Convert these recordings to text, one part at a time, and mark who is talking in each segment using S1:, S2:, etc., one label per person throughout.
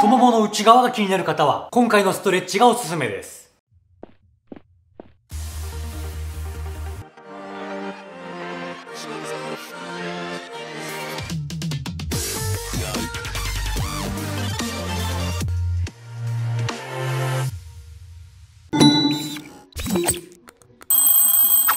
S1: 太ももの内側が気になる方は、今回のストレッチがおすすめです。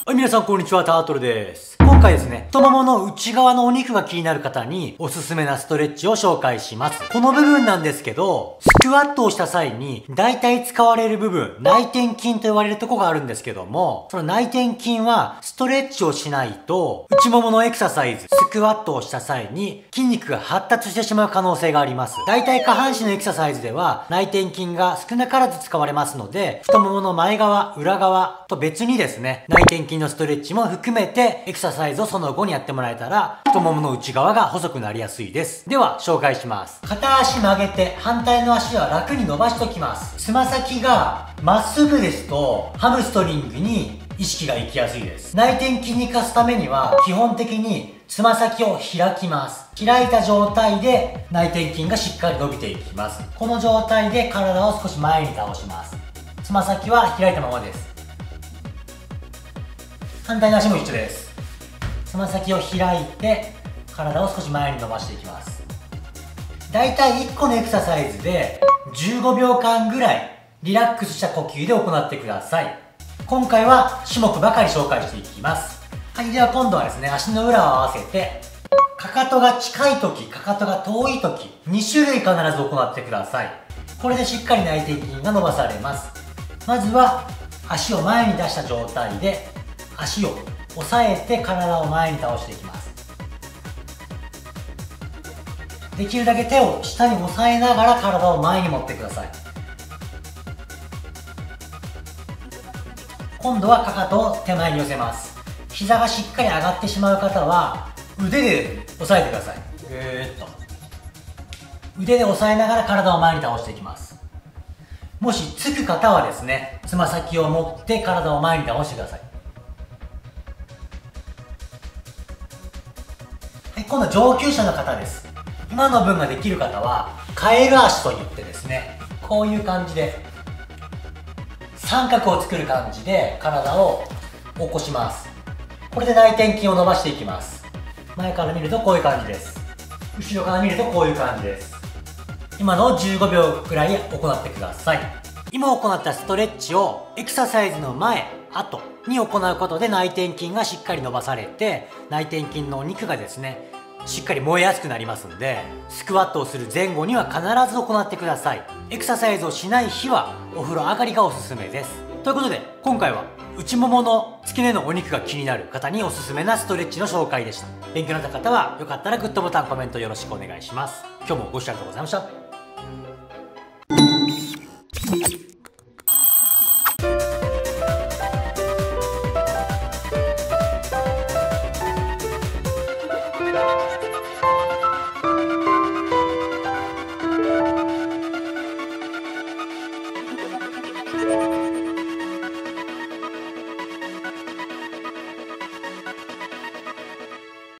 S1: はい、皆さんこんにちは、タートルです。今回ですね、太ももの内側のお肉が気になる方におすすめなストレッチを紹介します。この部分なんですけど、スクワットをした際に大体使われる部分、内転筋と言われるとこがあるんですけども、その内転筋はストレッチをしないと、内もものエクササイズ、スクワットをした際に筋肉が発達してしまう可能性があります。大体下半身のエクササイズでは内転筋が少なからず使われますので、太ももの前側、裏側と別にですね、内転筋のストレッチも含めてエクササイズサイズをその後にやってもらえたら、太ももの内側が細くなりやすいです。では、紹介します。片足曲げて、反対の足は楽に伸ばしておきます。つま先がまっすぐですと、ハムストリングに意識が行きやすいです。内転筋に活かすためには、基本的につま先を開きます。開いた状態で内転筋がしっかり伸びていきます。この状態で体を少し前に倒します。つま先は開いたままです。反対の足も一緒です。つま先を開いて体を少し前に伸ばしていきます。だいたい1個のエクササイズで15秒間ぐらいリラックスした呼吸で行ってください。今回は種目ばかり紹介していきます。はいでは今度はですね足の裏を合わせてかかとが近い時かかとが遠い時2種類必ず行ってください。これでしっかり内転筋が伸ばされます。まずは足を前に出した状態で足を押さえて体を前に倒していきます。できるだけ手を下に押さえながら体を前に持ってください。今度はかかとを手前に寄せます。膝がしっかり上がってしまう方は腕で押さえてください。ぐーっと。腕で押さえながら体を前に倒していきます。もしつく方はですねつま先を持って体を前に倒してください今度は上級者の方です。今の分ができる方はカエル足といってですねこういう感じで三角を作る感じで体を起こします。これで内転筋を伸ばしていきます。前から見るとこういう感じです。後ろから見るとこういう感じです。今の15秒くらい行ってください。今行ったストレッチをエクササイズの前後に行うことで内転筋がしっかり伸ばされて内転筋のお肉がですねしっかり燃えやすくなりますんでスクワットをする前後には必ず行ってください。エクササイズをしない日はお風呂上がりがおすすめです。ということで今回は内ももの付け根のお肉が気になる方におすすめなストレッチの紹介でした。勉強になった方はよかったらグッドボタンコメントよろしくお願いします。今日もご視聴ありがとうございました。